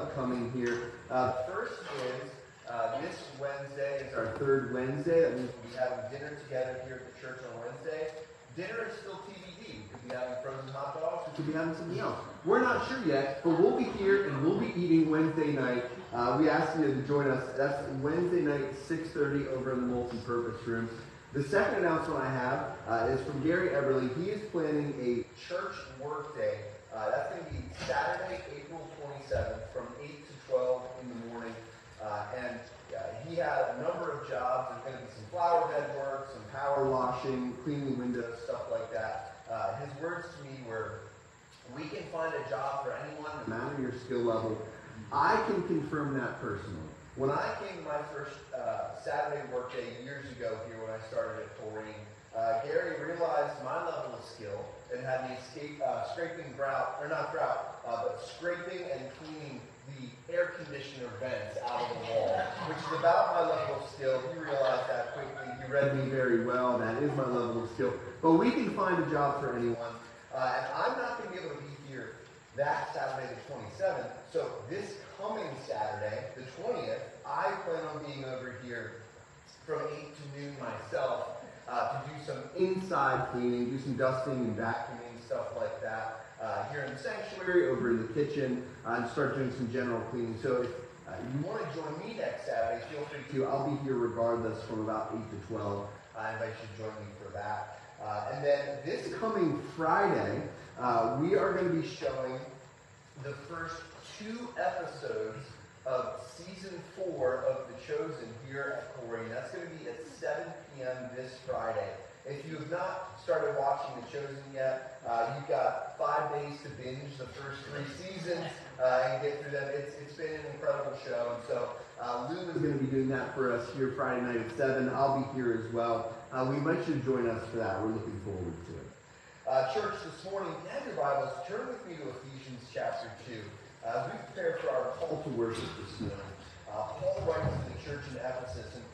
upcoming here. Uh, first is uh, this Wednesday is our third Wednesday. That we'll be having dinner together here at the church on Wednesday. Dinner is still TBD. We could be having frozen hot dogs. We could be having something else. We're not sure yet, but we'll be here and we'll be eating Wednesday night. Uh, we asked you to join us. That's Wednesday night, 6:30 over in the multi-purpose room. The second announcement I have uh, is from Gary Everly. He is planning a church workday. Uh, that's going to be Saturday, April 27th from 8 to 12 in the morning. Uh, and uh, he had a number of jobs. There's going to be some flower bed work, some power washing, cleaning windows, stuff like that. Uh, his words to me were, we can find a job for anyone, no matter your skill level. I can confirm that personally. When I came my first uh, Saturday workday years ago here when I started at Colerain, uh, Gary realized my level of skill and had me escape, uh, scraping grout, or not grout, uh, but scraping and cleaning the air conditioner vents out of the wall, which is about my level of skill. He realized that quickly. He read me very well. That is my level of skill. But we can find a job for anyone. Uh, and I'm not going to be able to be here that Saturday the 27th. So this coming Saturday, the 20th, I plan on being over here from 8 to noon myself uh, to do some inside cleaning, do some dusting and vacuuming, stuff like that. Uh, here in the sanctuary, over in the kitchen, uh, and start doing some general cleaning. So if uh, you want to join me next Saturday, feel free to. I'll be here regardless from about 8 to 12. I invite you to join me for that. Uh, and then this coming Friday, uh, we are going to be showing the first two episodes of season four of The Chosen here at Corey. And that's going to be at 7 p.m. this Friday. If you have not started watching The Chosen yet, uh, you've got five days to binge the first three seasons uh, and get through them. It's, it's been an incredible show. And so uh, Lou is going to be doing that for us here Friday night at 7. I'll be here as well. Uh, we invite you to join us for that. We're looking forward to it. Uh, church, this morning, if you have your Bibles, turn with me to Ephesians chapter 2. Uh, as we prepare for our call to worship this morning, uh, Paul writes to the church in Ephesus, and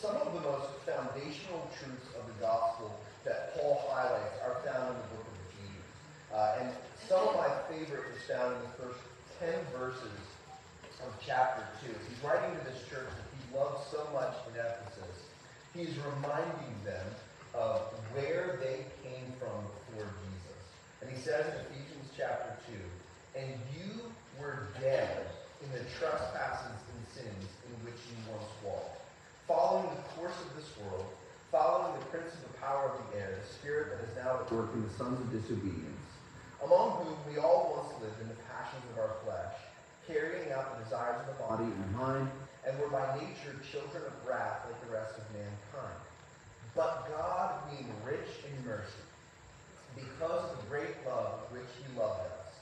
some of the most foundational truths of the gospel that Paul highlights are found in the book of Ephesians. Uh, and some of my favorite is found in the first 10 verses of chapter 2. He's writing to this church that he loves so much in Ephesus. He's reminding them of where they came from before Jesus. And he says in Ephesians chapter 2, and you were dead in the trespasses and sins in which you once walked, following the course of this world, following the prince of the power of the air, the spirit that is now at work in the sons of disobedience, among whom we all once lived in the passions of our flesh, carrying out the desires of the body and mind, and were by nature children of wrath like the rest of mankind. But God, being rich in mercy, because of the great love with which he loved us,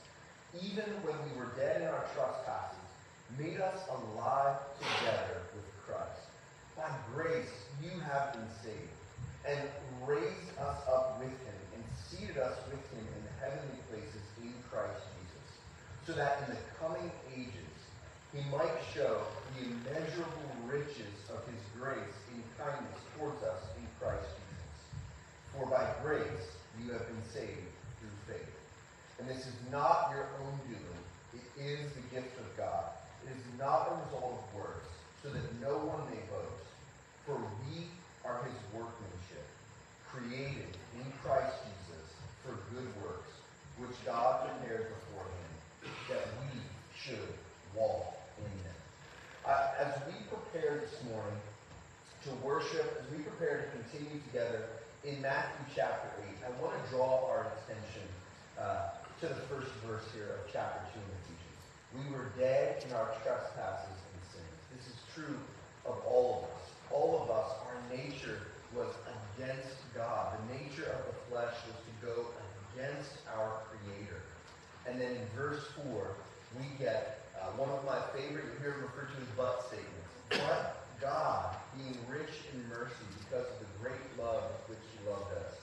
even when we were dead in our trespasses, made us alive together with Christ. By grace you have been saved, and raised us up with him, and seated us with him in the heavenly places in Christ Jesus, so that in the coming ages he might show the immeasurable riches of his grace in kindness towards us in Christ Jesus. For by grace you have been saved through faith. And this is not your own doing. It is the gift of God. It is not a result of works, so that no one may boast. For we are his workmanship, created in Christ Jesus for good works, which God prepared beforehand, that we should walk in them. Uh, as we prepare this morning to worship, as we prepare to continue together in Matthew chapter 8, I want to draw our attention uh, to the first verse here of chapter 2 in Ephesians. We were dead in our trespasses and sins. This is true of all of us. All of us, our nature was against God. The nature of the flesh was to go against our Creator. And then in verse 4, we get uh, one of my favorite, you hear referred to as but statements. But God, being rich in mercy because of the great love with which he loved us,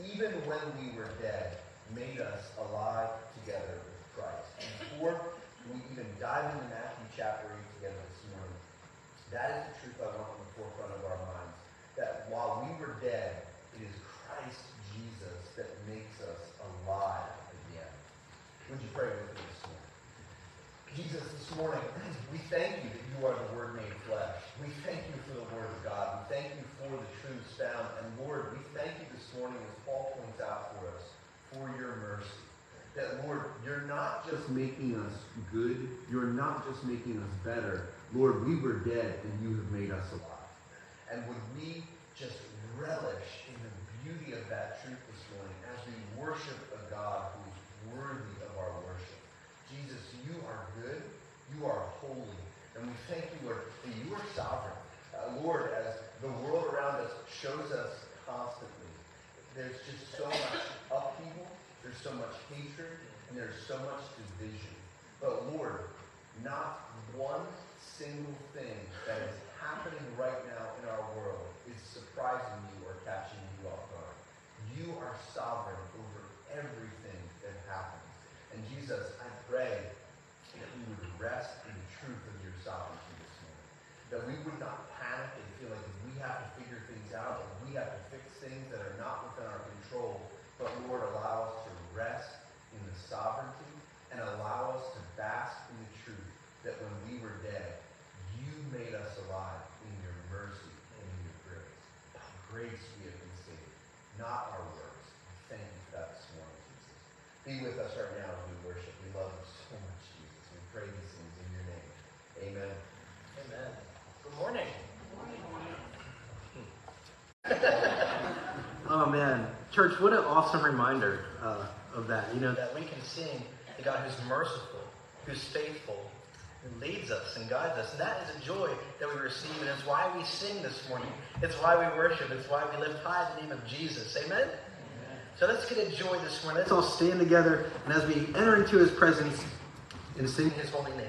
even when we were dead, made us alive together with Christ. And Before we even dive into Matthew chapter 8 together this morning, that is the truth I want forefront of our minds. That while we were dead, it is Christ Jesus that makes us alive again. Would you pray with me this morning? Jesus, this morning, we thank you that you are the Word made flesh. We thank you for the Word of God. We thank you for the truths found. And Lord, we thank you this morning, as Paul points out for us, for your mercy. That, Lord, you're not just making us good, you're not just making us better. Lord, we were dead and you have made us alive. And would we just relish in the beauty of that truth this morning as we worship a God who is worthy of our worship. Jesus, you are good, you are holy, and we thank you, Lord, that you are sovereign. Uh, Lord, as the world around us shows us constantly, there's just so much upheaval, there's so much hatred, and there's so much division. But Lord, not one single thing that is happening right now in our world is surprising you or catching you off guard. You are sovereign over everything that happens. And Jesus, I pray that we would rest in the truth of your sovereignty this morning. That we would not panic and feel like we have to figure things out and we have to fix things that are not within our control. But Lord, allow us to rest in the sovereignty and allow us to bask in the truth that when we were dead, you made us alive in your mercy and in your grace. By grace we have been saved, not our works. We thank you for that this morning, Jesus. Be with us right now as we worship. We love you so much, Jesus. We pray these things in your name. Amen. Amen. Good morning. oh man, church! What an awesome reminder uh, of that. You know that we can sing the God who's merciful, who's faithful, who leads us and guides us, and that is a joy that we receive, and it's why we sing this morning. It's why we worship. It's why we lift high the name of Jesus. Amen. So let's get a joy this morning. Let's all stand together, and as we enter into His presence and sing His holy name.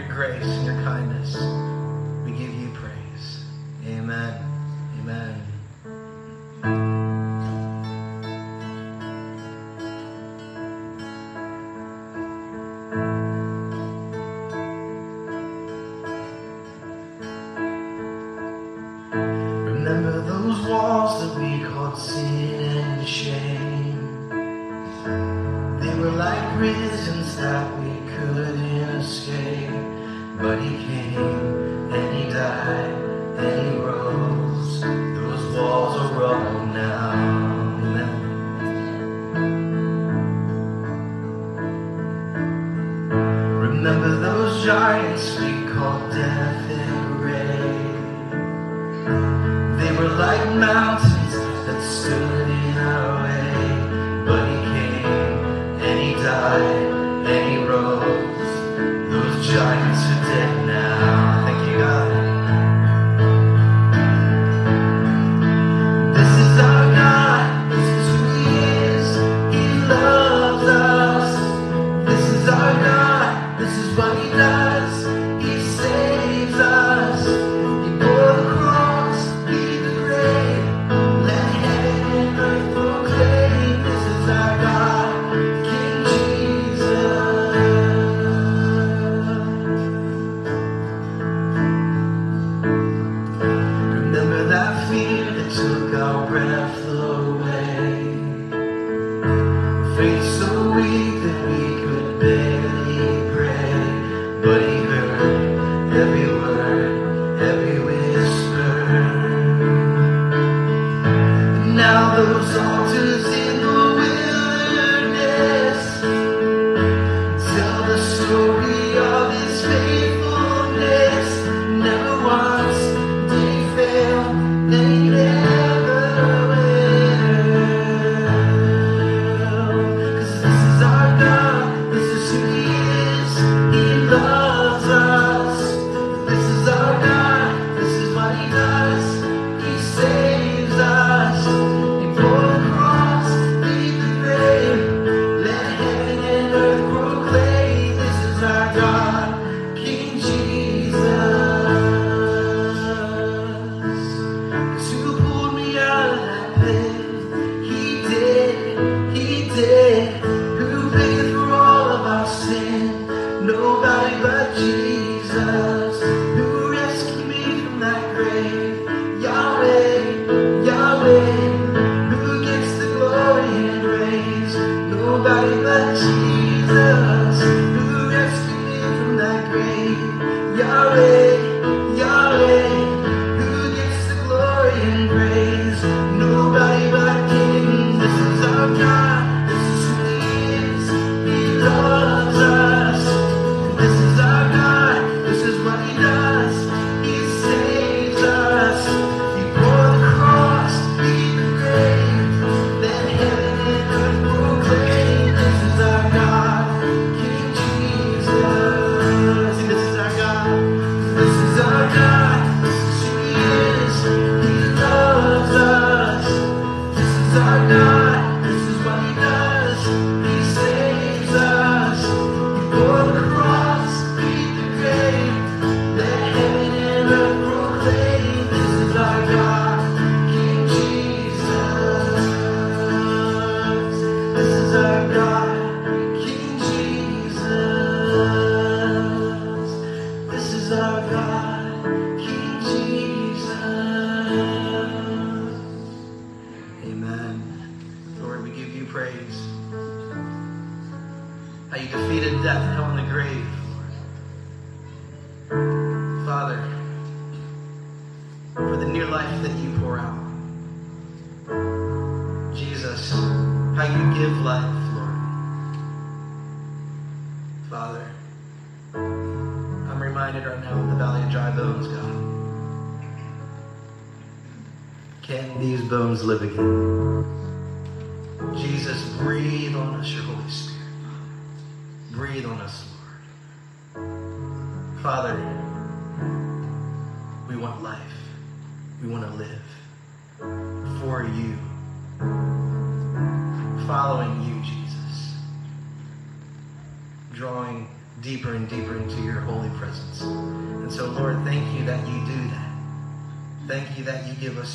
your grace and your kindness. We give you praise. Amen.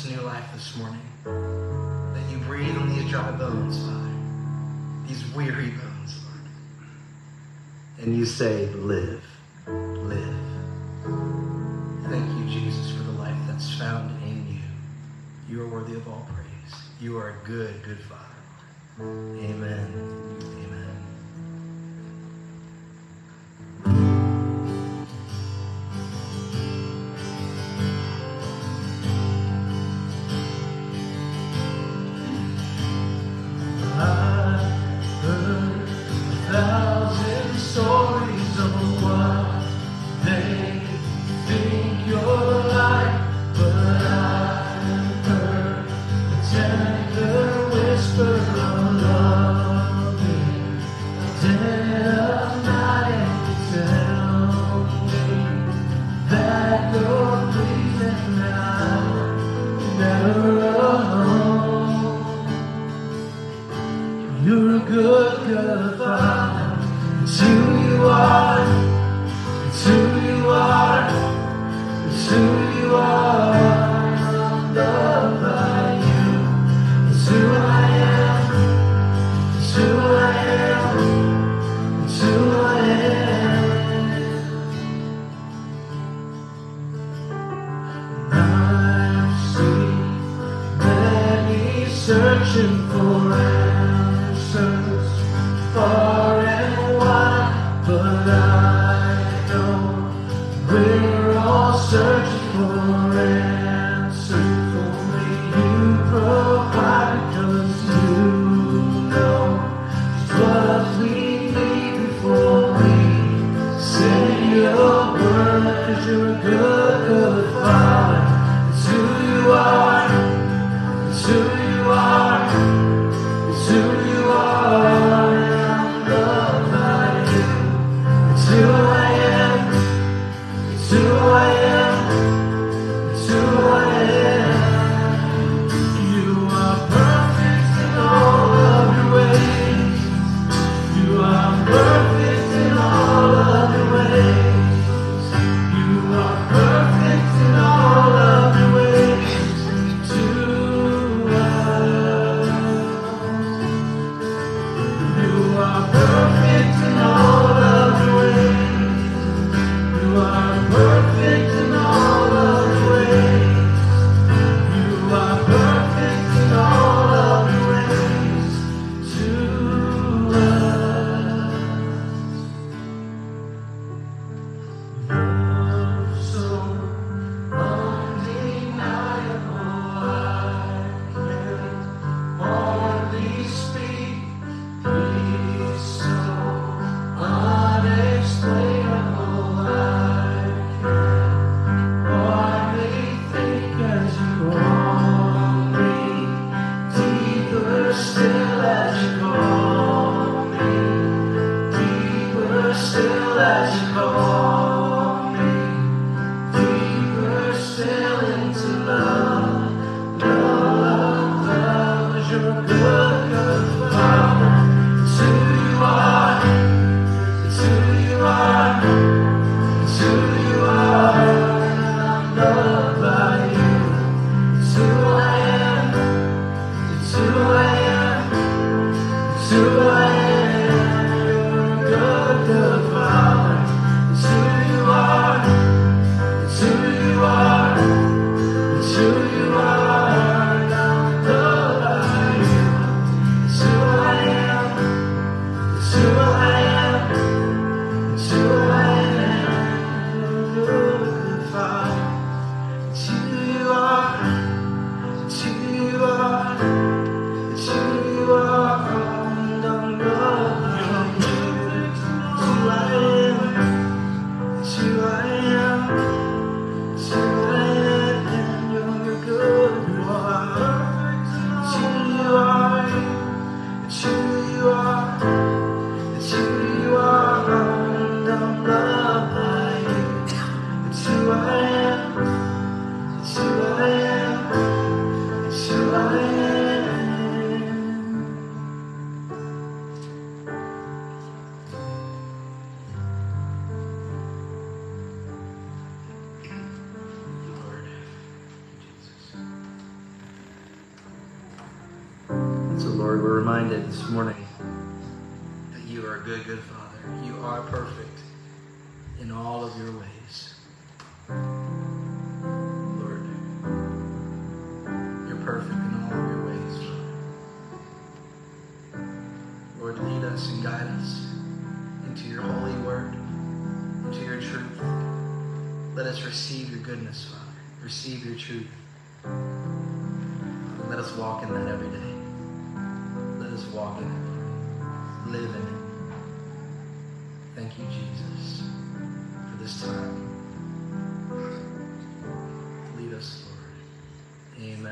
New life this morning. That you breathe on these dry bones, Father, these weary bones, Lord. And you say, live, live. Thank you, Jesus, for the life that's found in you. You are worthy of all praise. You are a good, good Father.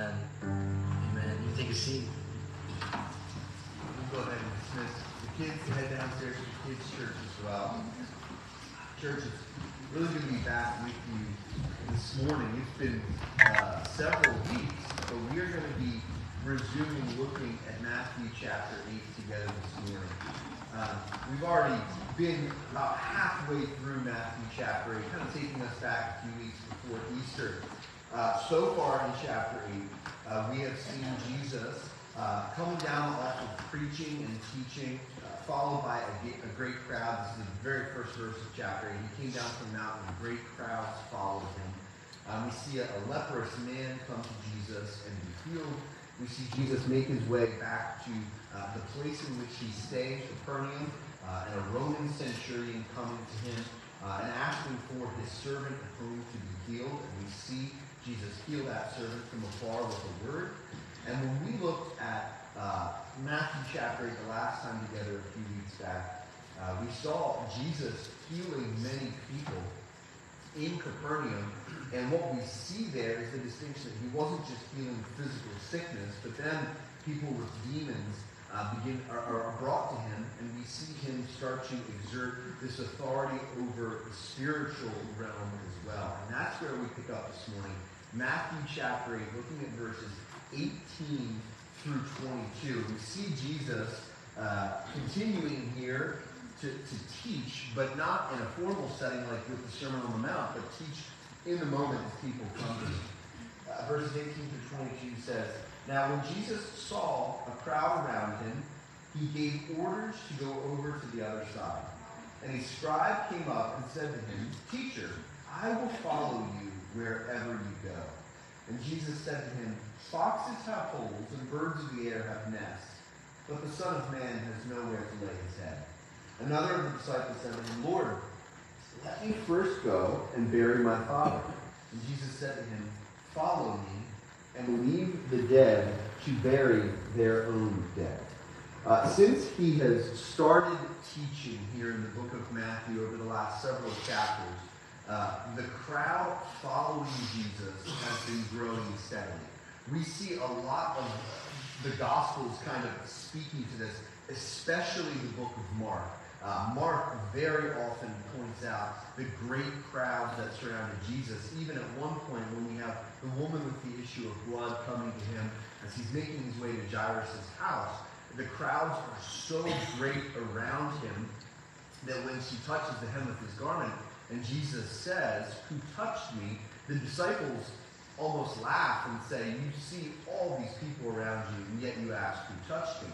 Amen. Amen. You take a seat. We'll go ahead and dismiss the kids, head downstairs to the kids' church as well. Church is really good to be back with you this morning. It's been uh, several weeks, but we are going to be resuming looking at Matthew chapter 8 together this morning. Um, we've already been about halfway through Matthew chapter 8, kind of taking us back a few weeks before Easter. Uh, so far in chapter 8, uh, we have seen Jesus uh, coming down off of preaching and teaching, uh, followed by a, a, great crowd. This is the very first verse of chapter 8. He came down from the mountain, and great crowds followed him. Um, we see a, a, leprous man come to Jesus and be healed. We see Jesus make his way back to uh, the place in which he stayed, Capernaum, uh, and a Roman centurion coming to him uh, and asking for his servant whom to be healed. And we see Jesus healed that servant from afar with a word. And when we looked at uh, Matthew chapter 8 the last time together a few weeks back, uh, we saw Jesus healing many people in Capernaum. And what we see there is the distinction that he wasn't just healing physical sickness, but then people with demons uh, begin are, are, brought to him, and we see him start to exert this authority over the spiritual realm as well. And that's where we pick up this morning. Matthew chapter 8, looking at verses 18 through 22. We see Jesus uh, continuing here to, to teach, but not in a formal setting like with the Sermon on the Mount, but teach in the moment as people come to him. Uh, verses 18 through 22 says, Now when Jesus saw a crowd around him, he gave orders to go over to the other side. And a scribe came up and said to him, Teacher, I will follow you wherever you go. And Jesus said to him, Foxes have holes and birds of the air have nests, but the Son of Man has nowhere to lay his head. Another of the disciples said to him, Lord, let me first go and bury my father. And Jesus said to him, Follow me and leave the dead to bury their own dead. Uh, since he has started teaching here in the book of Matthew over the last several chapters, uh, the crowd following Jesus has been growing steadily. We see a lot of the Gospels kind of speaking to this, especially the book of Mark. Uh, Mark very often points out the great crowds that surrounded Jesus. Even at one point, when we have the woman with the issue of blood coming to him as he's making his way to Jairus' house, the crowds are so great around him that when she touches the hem of his garment, and Jesus says, Who touched me? The disciples almost laugh and say, You see all these people around you, and yet you ask, Who touched me?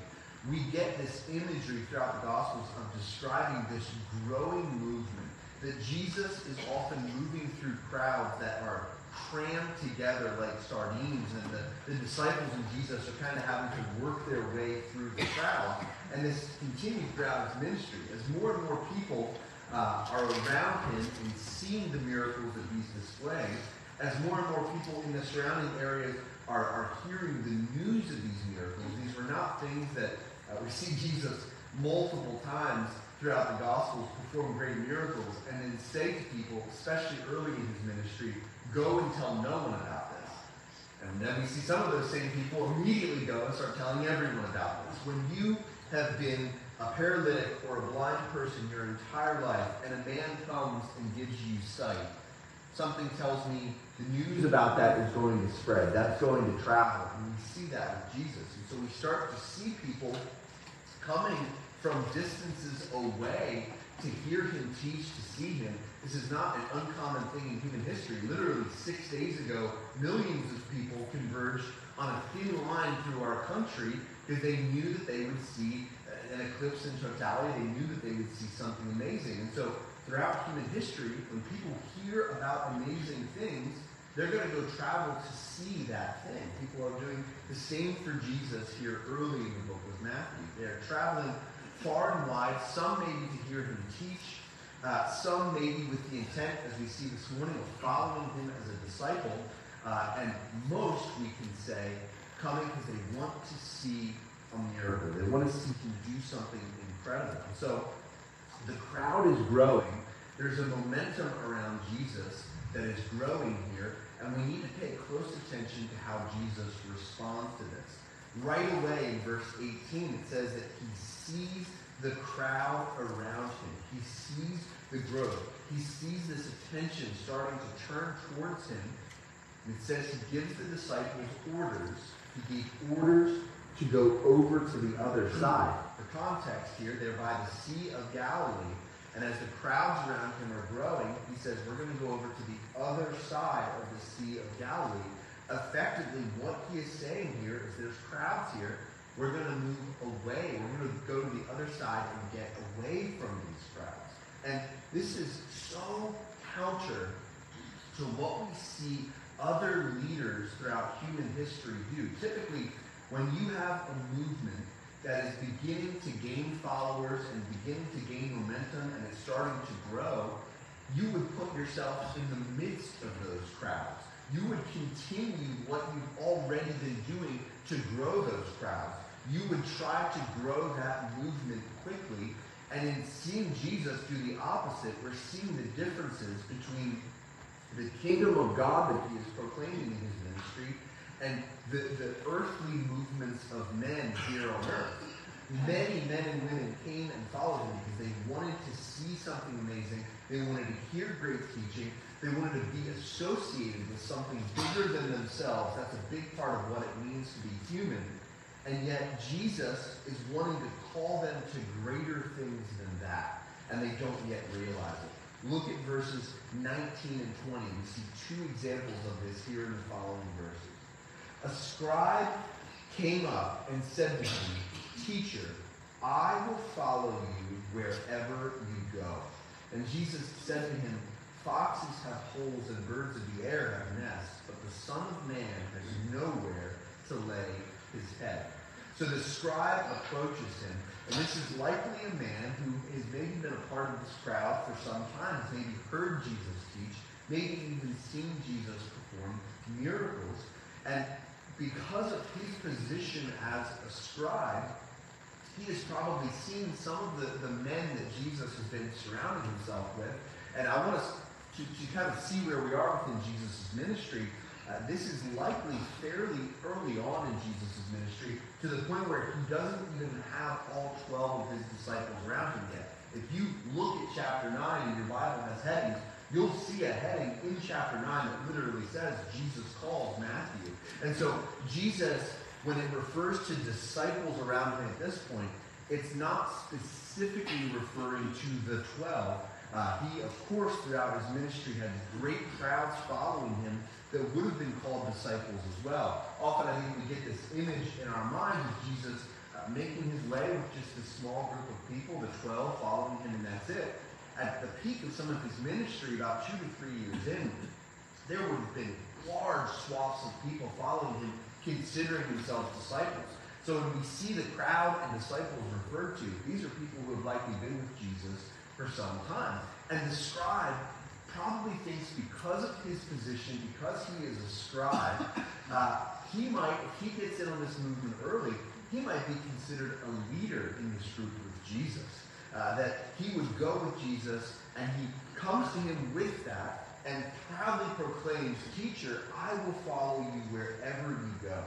We get this imagery throughout the Gospels of describing this growing movement that Jesus is often moving through crowds that are crammed together like sardines, and the, the disciples and Jesus are kind of having to work their way through the crowd. And this continues throughout his ministry. As more and more people uh, are around him and seeing the miracles that he's displaying, as more and more people in the surrounding areas are, are hearing the news of these miracles, these were not things that uh, we see Jesus multiple times throughout the Gospels perform great miracles and then say to people, especially early in his ministry, go and tell no one about this. And then we see some of those same people immediately go and start telling everyone about this. When you have been a paralytic or a blind person your entire life and a man comes and gives you sight, something tells me the news about that is going to spread. That's going to travel. And we see that with Jesus. And so we start to see people coming from distances away to hear him teach, to see him. This is not an uncommon thing in human history. Literally, six days ago, millions of people converged on a thin line through our country because they knew that they would see an eclipse in totality. They knew that they would see something amazing. And so throughout human history, when people hear about amazing things, they're going to go travel to see that thing. People are doing the same for Jesus here early in the book of Matthew. They're traveling far and wide, some maybe to hear him teach, uh, some maybe with the intent, as we see this morning, of following him as a disciple, uh, and most, we can say, coming because they want to see a miracle. They want to see him do something incredible. And so the crowd is growing. There's a momentum around Jesus that is growing here, and we need to pay close attention to how Jesus responds to this. Right away in verse 18, it says that he sees the crowd around him. He sees the growth. He sees this attention starting to turn towards him. And it says he gives the disciples orders. He gave orders to go over to the other side. The context here, they're by the Sea of Galilee. And as the crowds around him are growing, he says, We're going to go over to the other side of the Sea of Galilee. Effectively, what he is saying here is there's crowds here. We're going to move away. We're going to go to the other side and get away from these crowds. And this is so counter to what we see other leaders throughout human history do. Typically, when you have a movement that is beginning to gain followers and beginning to gain momentum and it's starting to grow, you would put yourself in the midst of those crowds. You would continue what you've already been doing to grow those crowds. You would try to grow that movement quickly. And in seeing Jesus do the opposite, we're seeing the differences between the kingdom of God that he is proclaiming in his ministry and the, the earthly movements of men here on earth. Many men and women came and followed him because they wanted to see something amazing. They wanted to hear great teaching. They wanted to be associated with something bigger than themselves. That's a big part of what it means to be human. And yet Jesus is wanting to call them to greater things than that. And they don't yet realize it. Look at verses 19 and 20. We see two examples of this here in the following verses. A scribe came up and said to him, Teacher, I will follow you wherever you go. And Jesus said to him, Foxes have holes and birds of the air have nests, but the Son of Man has nowhere to lay his head. So the scribe approaches him, and this is likely a man who has maybe been a part of this crowd for some time, has maybe heard Jesus teach, maybe even seen Jesus perform miracles. And because of his position as a scribe, he has probably seen some of the, the men that Jesus has been surrounding himself with. And I want us to, to kind of see where we are within Jesus' ministry. Uh, this is likely fairly early on in Jesus' ministry to the point where he doesn't even have all 12 of his disciples around him yet. If you look at chapter 9 and your Bible has headings, you'll see a heading in chapter 9 that literally says Jesus calls Matthew. And so Jesus, when it refers to disciples around him at this point, it's not specifically referring to the 12. Uh, he, of course, throughout his ministry had great crowds following him that would have been called disciples as well. Often I think we get this image in our mind of Jesus uh, making his way with just a small group of people, the 12 following him, and that's it. At the peak of some of his ministry, about two to three years in, there would have been large swaths of people following him, considering themselves disciples. So when we see the crowd and disciples referred to, these are people who have likely been with Jesus for some time. And the scribe probably thinks because of his position, because he is a scribe, uh, he might, if he gets in on this movement early, he might be considered a leader in this group with Jesus. Uh, that he would go with Jesus and he comes to him with that and proudly proclaims, Teacher, I will follow you wherever you go.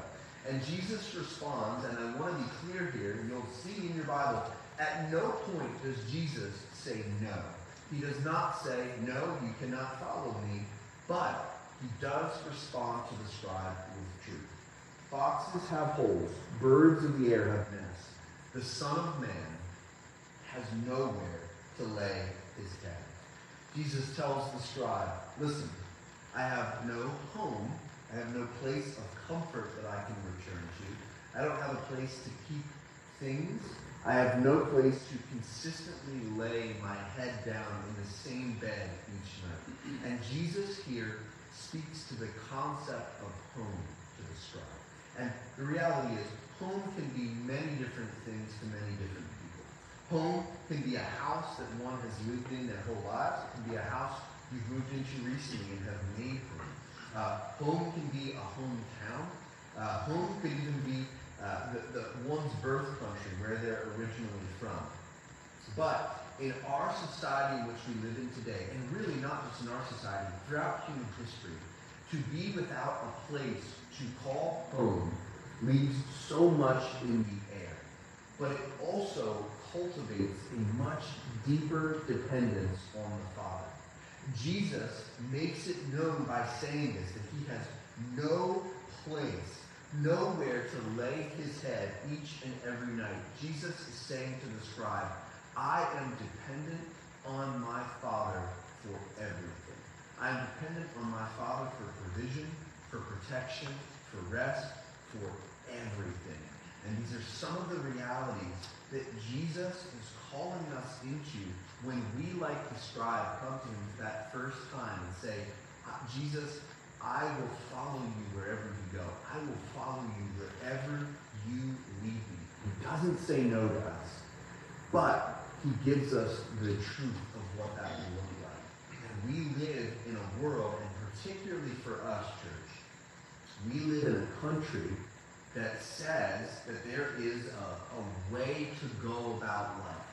And Jesus responds, and I want to be clear here, and you'll see in your Bible, at no point does Jesus say no. He does not say, No, you cannot follow me, but he does respond to the scribe with truth. Foxes have holes, birds of the air have nests. The Son of Man has nowhere to lay his head. Jesus tells the scribe, Listen, I have no home, I have no place of comfort that I can return to. I don't have a place to keep things. I have no place to consistently lay my head down in the same bed each night. And Jesus here speaks to the concept of home to the scribe. And the reality is, home can be many different things to many different. Home can be a house that one has lived in their whole lives. It can be a house you've moved into recently and have made home. Uh, home can be a hometown. Uh, home could even be uh, the, the one's birth country, where they're originally from. But in our society in which we live in today, and really not just in our society, throughout human history, to be without a place to call home leaves so much in the air. But it also cultivates a much deeper dependence on the Father. Jesus makes it known by saying this that he has no place, nowhere to lay his head each and every night. Jesus is saying to the scribe, I am dependent on my Father for everything. I am dependent on my Father for provision, for protection, for rest, for everything. And these are some of the realities that Jesus is calling us into when we, like the scribe, come to him for that first time and say, uh, Jesus, I will follow you wherever you go. I will follow you wherever you lead me. He doesn't say no to us, but he gives us the truth of what that will look like. And we live in a world, and particularly for us, church, we live in a country that says that there is a, a way to go about life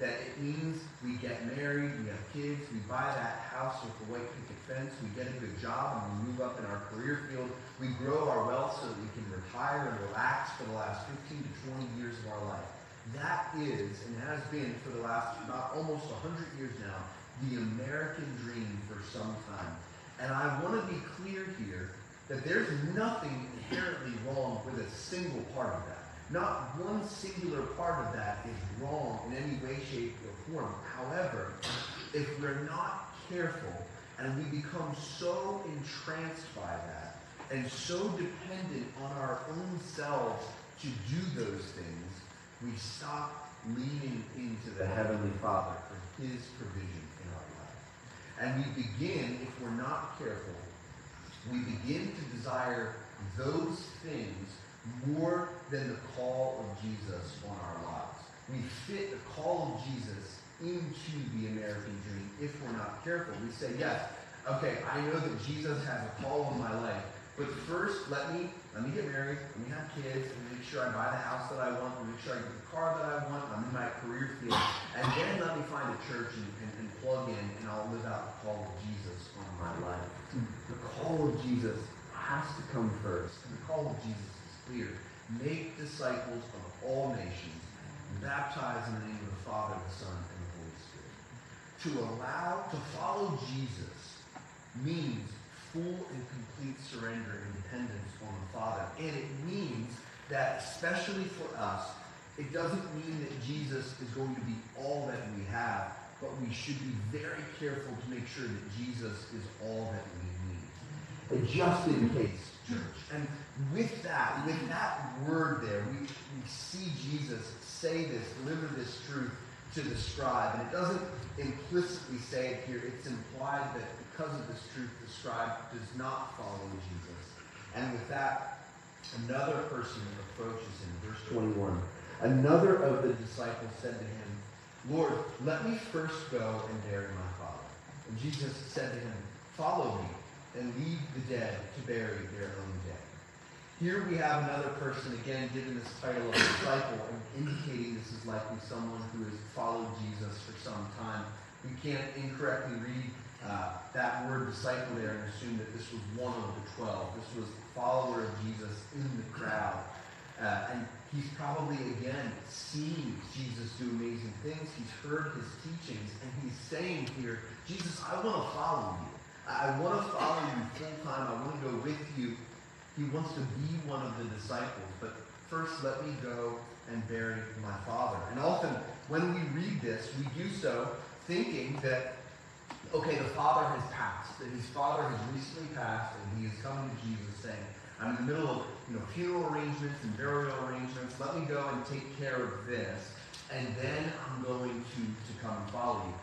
that it means we get married, we have kids, we buy that house with the white picket fence, we get a good job, and we move up in our career field. We grow our wealth so that we can retire and relax for the last 15 to 20 years of our life. That is, and has been for the last about almost 100 years now, the American dream for some time. And I want to be clear here that there's nothing inherently wrong with a single part of that. Not one singular part of that is wrong in any way, shape, or form. However, if we're not careful and we become so entranced by that and so dependent on our own selves to do those things, we stop leaning into the Heavenly Father for His provision in our life. And we begin, if we're not careful, we begin to desire those things more than the call of Jesus on our lives. We fit the call of Jesus into the American dream if we're not careful. We say, yes, okay, I know that Jesus has a call on my life, but first let me let me get married, let me have kids, and make sure I buy the house that I want, me make sure I get the car that I want, I'm in my career field, and then let me find a church and, and, and plug in and I'll live out the call of Jesus on my life. The call of Jesus has to come first. And the call of Jesus is clear. Make disciples of all nations, baptize in the name of the Father, the Son, and the Holy Spirit. To allow, to follow Jesus means full and complete surrender and dependence on the Father. And it means that, especially for us, it doesn't mean that Jesus is going to be all that we have, but we should be very careful to make sure that Jesus is all that we just in case, church. And with that, with that word there, we, we see Jesus say this, deliver this truth to the scribe. And it doesn't implicitly say it here. It's implied that because of this truth, the scribe does not follow Jesus. And with that, another person approaches him. Verse 21. Another of the disciples said to him, Lord, let me first go and bury my father. And Jesus said to him, Follow me and leave the dead to bury their own dead. Here we have another person, again, given this title of disciple, and indicating this is likely someone who has followed Jesus for some time. We can't incorrectly read uh, that word disciple there and assume that this was one of the twelve. This was a follower of Jesus in the crowd. Uh, and he's probably, again, seen Jesus do amazing things. He's heard his teachings, and he's saying here, Jesus, I want to follow you. I want to follow you full time. I want to go with you. He wants to be one of the disciples. But first, let me go and bury my father. And often, when we read this, we do so thinking that, okay, the father has passed, that his father has recently passed, and he is coming to Jesus saying, I'm in the middle of you know funeral arrangements and burial arrangements. Let me go and take care of this, and then I'm going to, to come and follow you.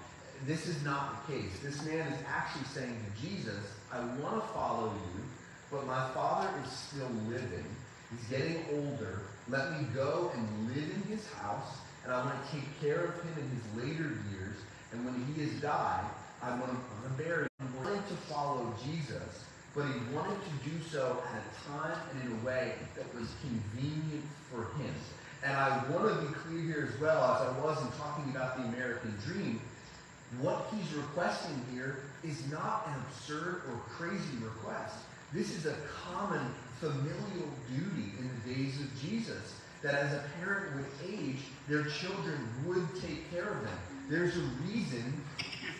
This is not the case. This man is actually saying to Jesus, I want to follow you, but my father is still living. He's getting older. Let me go and live in his house, and I want to take care of him in his later years. And when he has died, I want to, bury him. He wanted to follow Jesus, but he wanted to do so at a time and in a way that was convenient for him. And I want to be clear here as well, as I was in talking about the American dream. What he's requesting here is not an absurd or crazy request. This is a common familial duty in the days of Jesus. That as a parent would age, their children would take care of them. There's a reason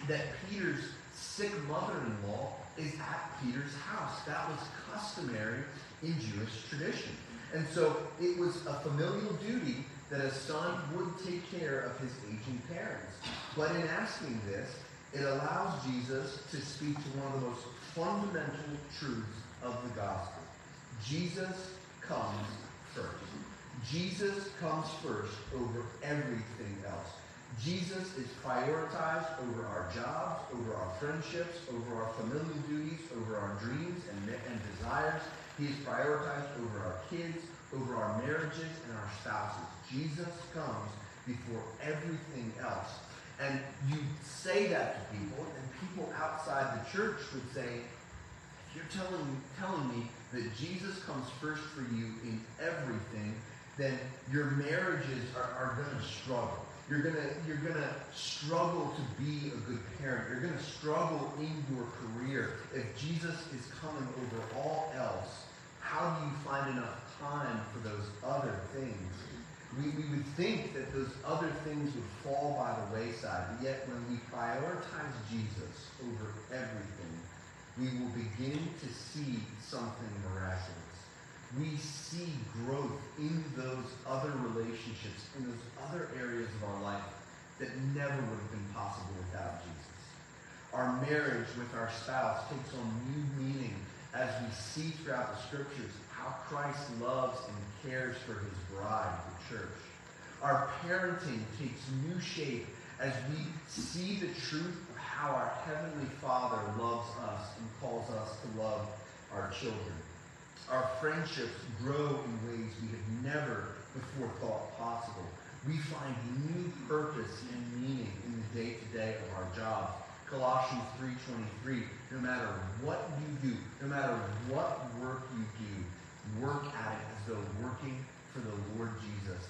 that Peter's sick mother-in-law is at Peter's house. That was customary in Jewish tradition. And so it was a familial duty that a son would take care of his aging parents. But in asking this, it allows Jesus to speak to one of the most fundamental truths of the gospel. Jesus comes first. Jesus comes first over everything else. Jesus is prioritized over our jobs, over our friendships, over our familial duties, over our dreams and, and desires. He is prioritized over our kids, over our marriages and our spouses. Jesus comes before everything else. And you say that to people, and people outside the church would say, you're telling, telling me that Jesus comes first for you in everything, then your marriages are, are going to struggle. You're gonna you're gonna struggle to be a good parent. You're gonna struggle in your career. If Jesus is coming over all else, how do you find enough time for those other things? We, we would think that those other things would fall by the wayside, but yet when we prioritize Jesus over everything, we will begin to see something miraculous we see growth in those other relationships, in those other areas of our life that never would have been possible without Jesus. Our marriage with our spouse takes on new meaning as we see throughout the scriptures how Christ loves and cares for his bride, the church. Our parenting takes new shape as we see the truth of how our Heavenly Father loves us and calls us to love our children. Our friendships grow in ways we have never before thought possible. We find new purpose and meaning in the day-to-day of our jobs. Colossians 3.23, no matter what you do, no matter what work you do, work at it as though working for the Lord Jesus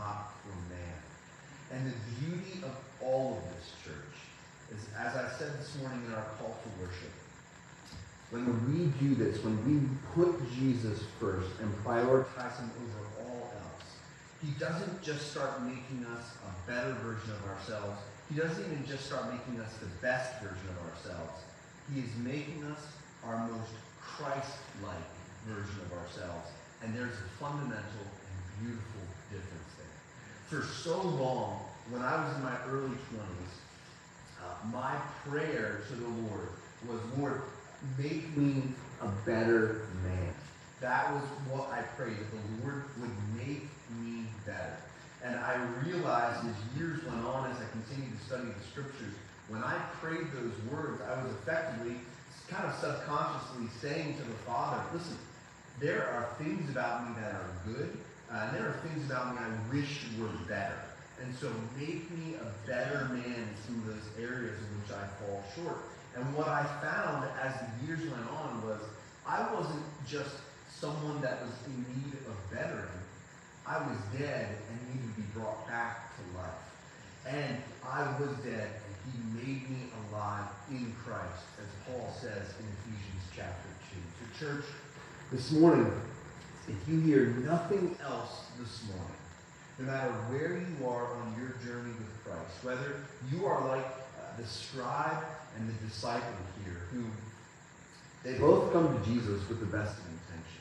not man. And the beauty of all of this church is, as I said this morning in our call to worship, when we do this, when we put Jesus first and prioritize him over all else, he doesn't just start making us a better version of ourselves. He doesn't even just start making us the best version of ourselves. He is making us our most Christ-like version of ourselves. And there's a fundamental and beautiful. For so long, when I was in my early 20s, uh, my prayer to the Lord was, Lord, make me a better man. That was what I prayed, that the Lord would make me better. And I realized as years went on, as I continued to study the scriptures, when I prayed those words, I was effectively, kind of subconsciously saying to the Father, listen, there are things about me that are good, uh, and there are things about me I wish were better. And so make me a better man in some of those areas in which I fall short. And what I found as the years went on was I wasn't just someone that was in need of bettering. I was dead and needed to be brought back to life. And I was dead and he made me alive in Christ, as Paul says in Ephesians chapter 2. So church, this morning, if you hear nothing else this morning, no matter where you are on your journey with Christ, whether you are like uh, the scribe and the disciple here who they both come to Jesus with the best of intentions.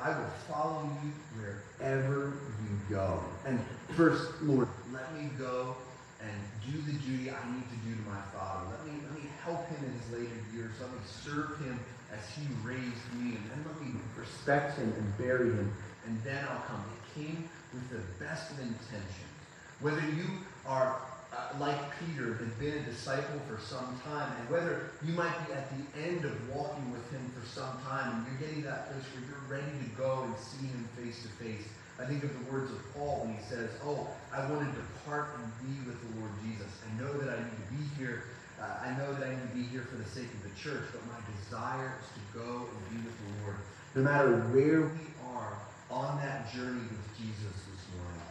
I will follow you wherever you go. And first, Lord, let me go and do the duty I need to do to my father. Let me, let me help him in his later years. Let me serve him as he raised me. And then let me respect him and bury him. And then I'll come. It came with the best of intentions. Whether you are uh, like Peter, had been a disciple for some time, and whether you might be at the end of walking with him for some time, and you're getting that place where you're ready to go and see him face to face. I think of the words of Paul when he says, Oh, I want to depart and be with the Lord Jesus. I know that I need to be here. Uh, I know that I need to be here for the sake of the church, but my desire is to go and be with the Lord. No matter where we are on that journey with Jesus this morning,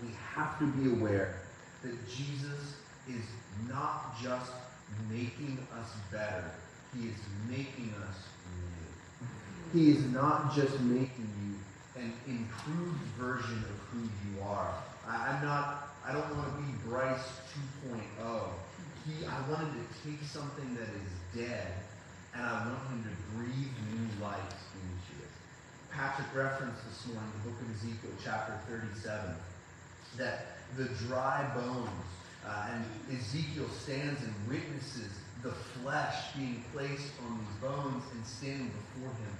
we have to be aware that Jesus is not just making us better, he is making us new. He is not just making you an improved version of who you are. I, am not, I don't want to be Bryce 2.0. He, I wanted to take something that is dead and I want him to breathe new life into it. Patrick referenced this morning the book of Ezekiel, chapter 37, that the dry bones, uh, and Ezekiel stands and witnesses the flesh being placed on these bones and standing before him.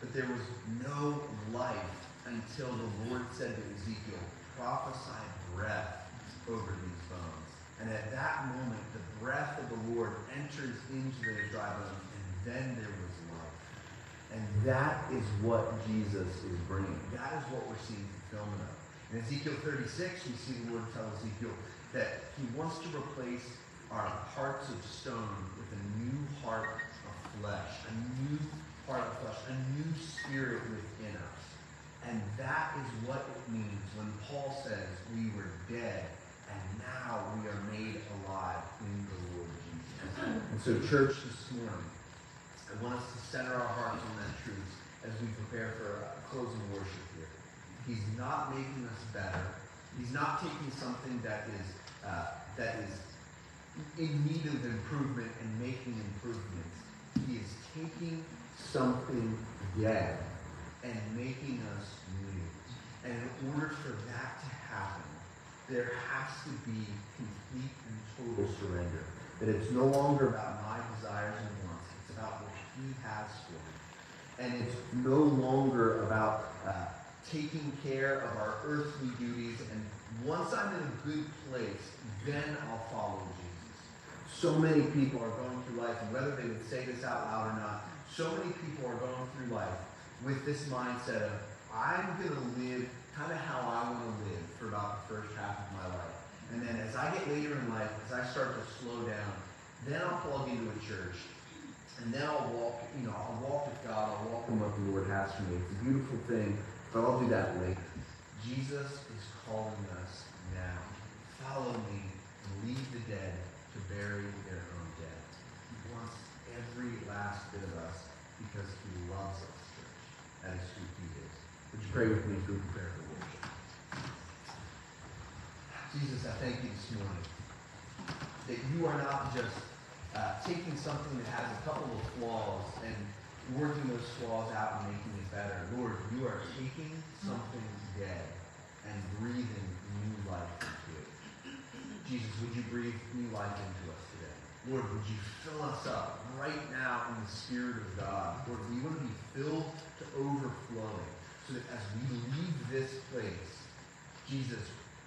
But there was no life until the Lord said to Ezekiel, prophesy breath over these bones. And at that moment, the breath of the Lord enters into those dry bones, then there was life. And that is what Jesus is bringing. That is what we're seeing fulfillment of. In Ezekiel 36, we see the Lord tell Ezekiel that he wants to replace our hearts of stone with a new heart of flesh, a new heart of flesh, a new spirit within us. And that is what it means when Paul says we were dead and now we are made alive in the Lord Jesus. And so, church, this morning, I want us to center our hearts on that truth as we prepare for closing worship here. He's not making us better. He's not taking something that is uh, that is in need of improvement and making improvements. He is taking something dead and making us new. And in order for that to happen, there has to be complete and total surrender. That it's no longer about my desires and wants. It's about what he has for me. And it's no longer about uh, taking care of our earthly duties. And once I'm in a good place, then I'll follow Jesus. So many people are going through life, and whether they would say this out loud or not, so many people are going through life with this mindset of, I'm going to live kind of how I want to live for about the first half of my life. And then as I get later in life, as I start to slow down, then I'll plug into a church. And then I'll walk, you know, I'll walk with God, I'll walk in what the Lord has for me. It's a beautiful thing, but I'll do that later. Jesus is calling us now. Follow me and leave the dead to bury their own dead. He wants every last bit of us because he loves us, church. That is who he is. Would you pray with me as we prepare for worship? Jesus, I thank you this morning that you are not just uh, taking something that has a couple of flaws and working those flaws out and making it better. Lord, you are taking something dead and breathing new life into it. Jesus, would you breathe new life into us today? Lord, would you fill us up right now in the Spirit of God? Lord, we want to be filled to overflowing so that as we leave this place, Jesus,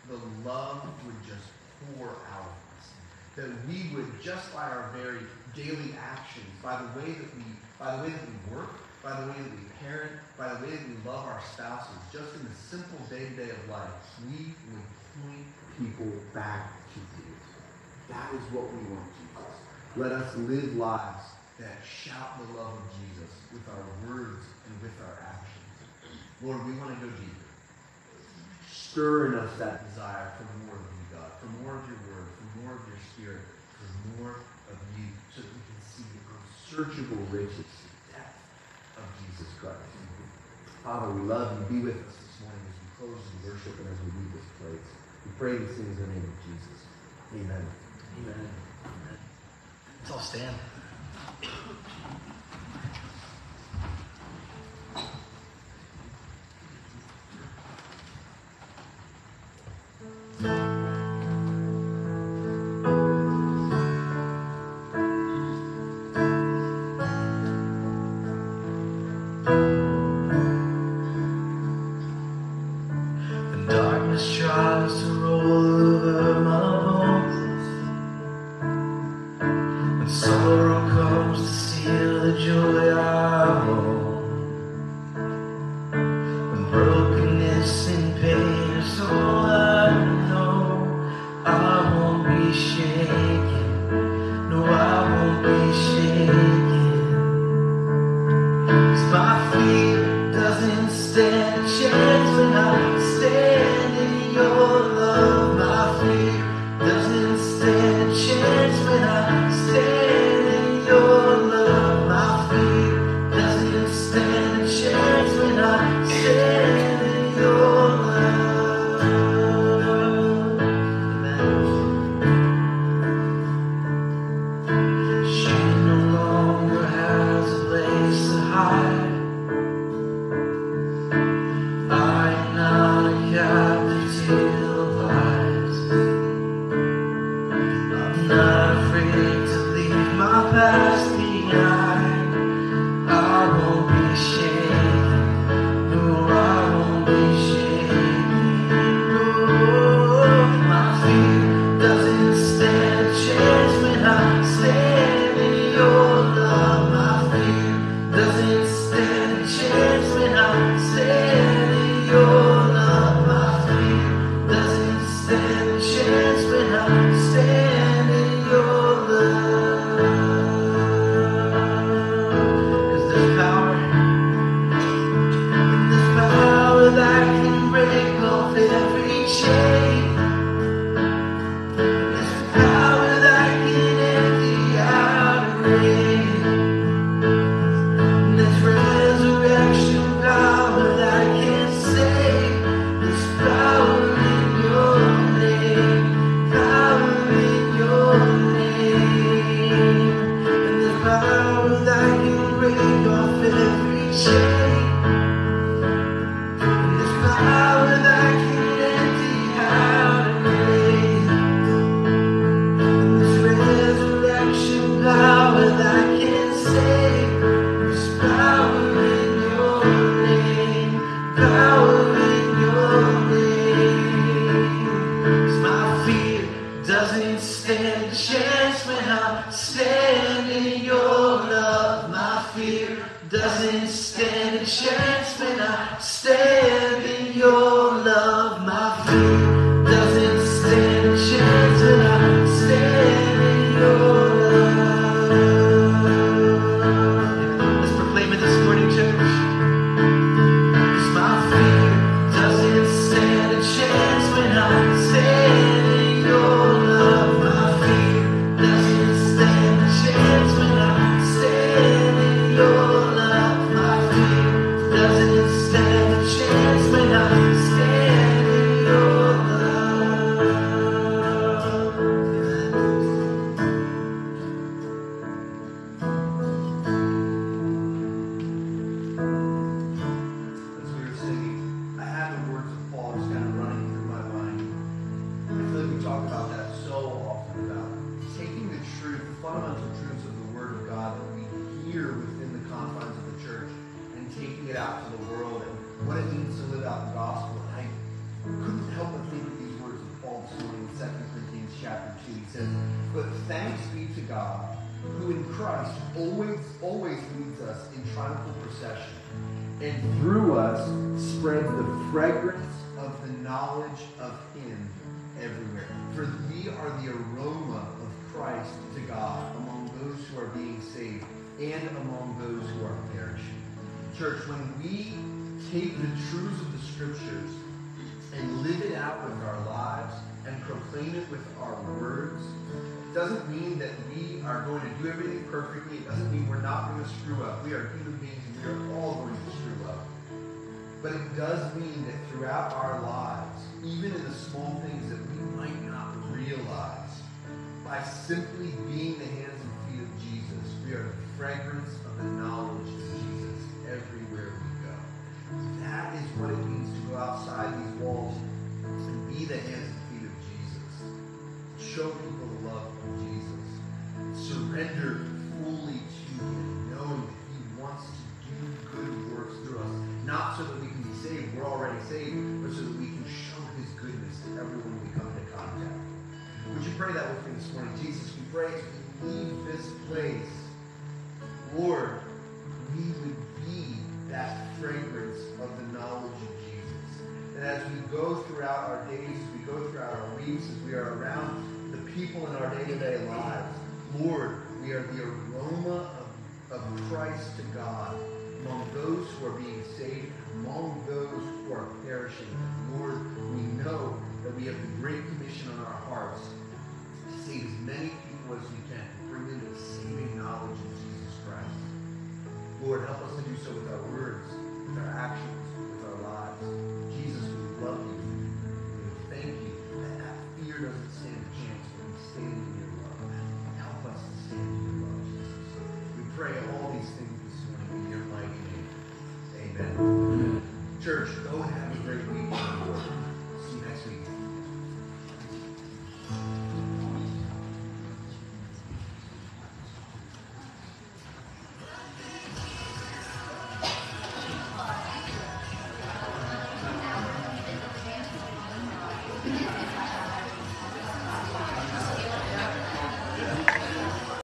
the love would just pour out that we would, just by our very daily actions, by the way that we, by the way that we work, by the way that we parent, by the way that we love our spouses, just in the simple day-to-day of life, we would point people back to you. That is what we want, Jesus. Let us live lives that shout the love of Jesus with our words and with our actions. Lord, we want to go deeper. Stir in us that desire for more of you, God, for more of your word, more of your spirit, for more of you, so that we can see the unsearchable riches, the depth of Jesus Christ. Father, we love you. Be with us this morning as we close in worship and as we leave this place. We pray these things in the name of Jesus. Amen. Amen. Let's all stand. Thank you. are being saved and among those who are perishing. Church, when we take the truths of the scriptures and live it out with our lives and proclaim it with our words, it doesn't mean that we are going to do everything perfectly. It doesn't mean we're not going to screw up. We are human beings and we are all going to screw up. But it does mean that throughout our lives, even in the small things that we might not realize, by simply being